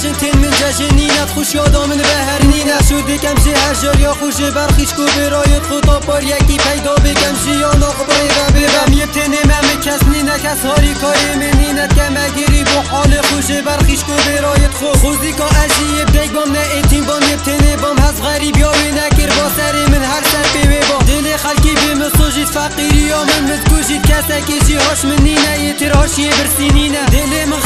جشن تن من جشن نینت خوش یادامن به هر نینه شده کم شی هر جار یا خوش برخیش کو برایت خدا بار یکی پیدا بگم شی یا ناخبای و برم یه تنه من کس نینه کس هاری کاری من نینت کم اگری با حال خوش برخیش کو برایت خو خوزی کا ازی بیگ بام نه ایتین بام یه تنه بام هز غریب یا نکر با سر من هر سر بی با دل خلکی بی مسوجید فقیری یا من مزگوشید کسا کشی هاش من نینه یه تیر هاشی برسینینه دل من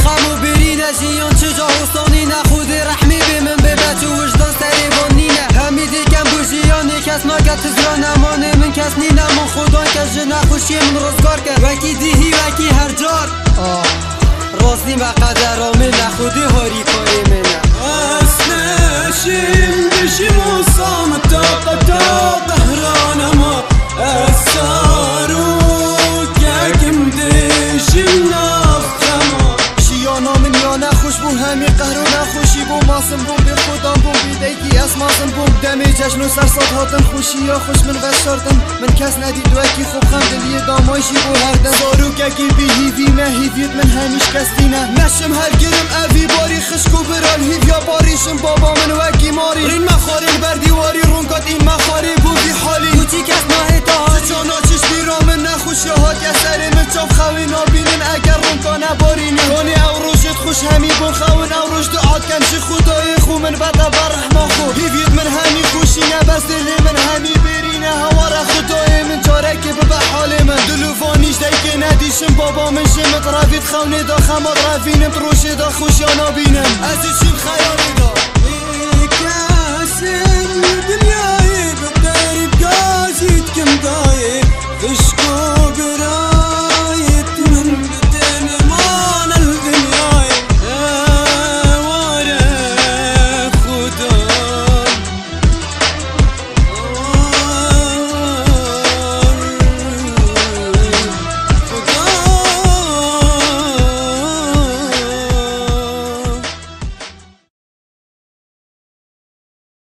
خدا کس جنا خوشی من روزگار کرد وکی دیهی وکی هر جار. راستی و قدر آمه نخودی هاری کاری منه. اسنشیم بشیم و سامتا همی قهر و نخوشی بو ماسم بو به خودم بو بیدگی از ماسم بو دمی جشن و سرسات هاتن خوشی یا خوش من وشاردم. من کس ندید و اکی خوب خم دلی دامایشی بو هر دم. زارو گگی بی هیوی نه هیویت من همیش کستی نه نشم هر گرم اوی باری خشکو برال هیو یا باریشم بابا من و اکی ماری. رین مخاری بر دیواری رونکات این مخاری. بو بی حالی. کوچی کس ماه تا جانا چش بیرام نخوشی هات یا سر من چاپ خوی نابینن اگر رونکا نبارینی هونی او روشت خوش همی بون خون دعات کم چی خدای خو من بدا برحما خو هیوید من همی خوشی بس دل من همی برینه. هوا را خدای من چاره که به حال من. دلو فانیش که ندیشم بابا من شمت رافید خونه دا خماد رافینم تروش دا خوش یا نابینم. از چیم خیالی دا دنیای بگازید کم دایه. خشکو